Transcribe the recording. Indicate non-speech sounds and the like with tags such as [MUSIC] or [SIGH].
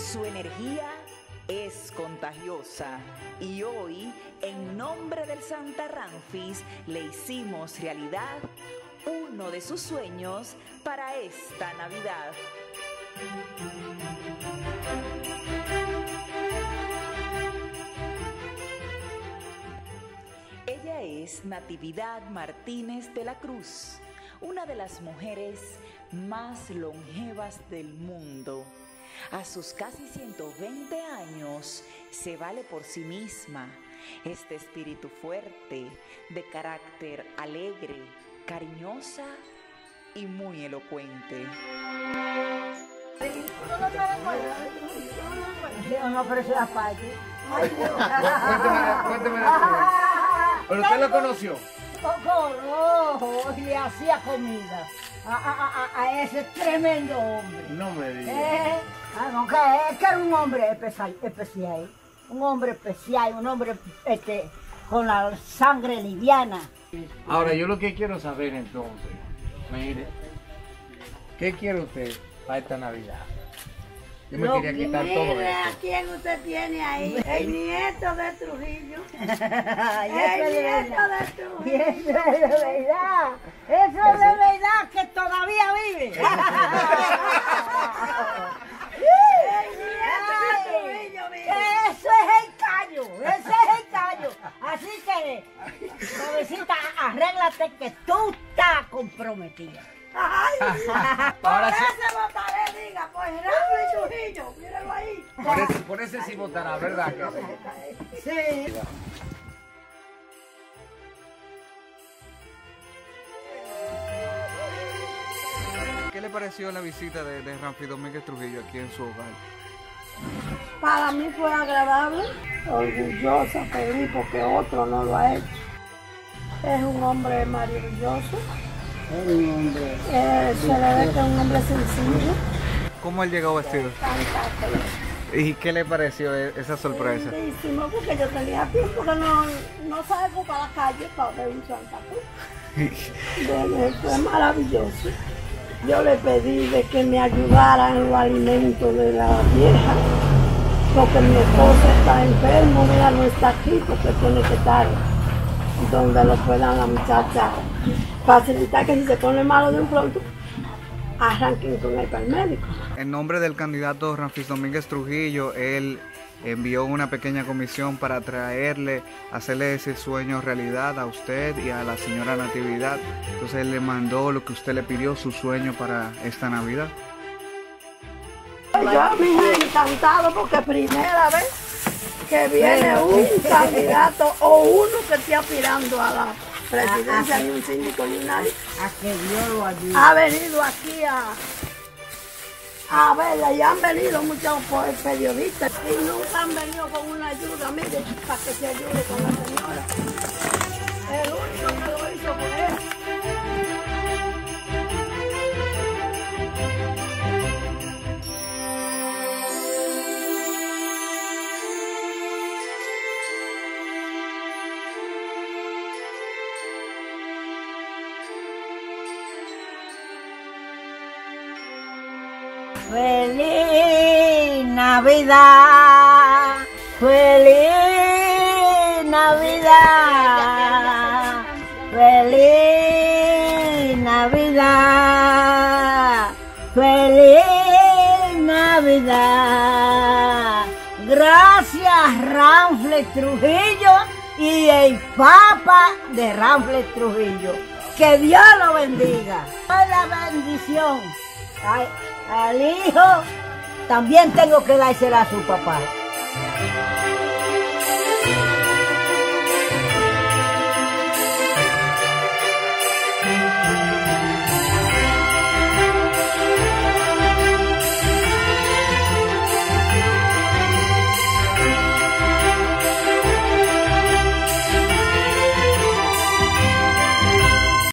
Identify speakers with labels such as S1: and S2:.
S1: Su energía es contagiosa y hoy, en nombre del Santa Ramfis, le hicimos realidad uno de sus sueños para esta Navidad. Ella es Natividad Martínez de la Cruz, una de las mujeres más longevas del mundo. A sus casi 120 años se vale por sí misma. Este espíritu fuerte, de carácter alegre, cariñosa y muy elocuente.
S2: No, pero eso es aparte.
S3: Cuénteme, cuénteme de su vida. ¿Pero usted lo conoció?
S2: Coco y le hacía comida a, a- a- a ese tremendo hombre.
S3: No me diga.
S2: Eh, ah, es que era un hombre especial, especial, un hombre especial, un hombre este, con la sangre liviana.
S3: Ahora, yo lo que quiero saber entonces, mire, ¿qué quiere usted para esta Navidad? Yo me
S2: Lo
S3: quería quitar todo
S4: Mire a
S3: esto.
S4: quién usted tiene ahí, el nieto de Trujillo. [LAUGHS] El
S2: eso es de
S4: nieto
S2: verdad.
S4: de
S2: Y
S4: Trujillo.
S2: eso es de verdad. Eso es de verdad que todavía vive. [LAUGHS]
S4: El nieto de Trujillo, mire.
S2: Eso es el callo, ese es el callo. Así que, cabecita, arréglate que tú estás comprometida.
S4: Ay, [LAUGHS] por
S3: Ahora sí,
S4: ese votaré, diga, por Gerardo y Trujillo, míralo ahí.
S3: por ese, sí votará, ¿verdad? que sí?
S5: ¿Qué le pareció la visita de, de Ramfi Domínguez Trujillo aquí en su hogar?
S4: Para mí fue agradable, orgullosa, feliz, porque otro no lo ha hecho. Es un hombre maravilloso. Eh, se le ve que es un hombre sencillo.
S5: ¿Cómo él llegó vestido? ¿Y qué le pareció e- esa sorpresa?
S4: Lindísimo, porque yo tenía tiempo que no, no salgo para la calle para ver un Santa Cruz. [LAUGHS] Fue maravilloso. Yo le pedí de que me ayudaran en los alimentos de la vieja, porque mi esposo está enfermo, ella no está aquí porque tiene que estar donde lo puedan la muchacha facilitar que si se pone malo de un pronto, arranquen con el médico.
S5: En nombre del candidato Ramfis Domínguez Trujillo, él envió una pequeña comisión para traerle, hacerle ese sueño realidad a usted y a la señora Natividad. Entonces él le mandó lo que usted le pidió, su sueño para esta Navidad.
S4: Yo me he encantado porque primera vez que viene un candidato o uno que esté aspirando a la presidencia ni un síndico ni nadie
S2: A que Dios lo ayude.
S4: ha venido aquí a a verla y han venido muchos pues, periodistas y nunca han venido con una ayuda, mire, para que se ayude con la señora. El único que lo hizo fue él.
S2: Feliz Navidad, feliz Navidad, feliz Navidad, feliz Navidad. Gracias Ramfle Trujillo y el Papa de Ramfle Trujillo. Que Dios lo bendiga. La bendición. Al hijo también tengo que dársela a su papá.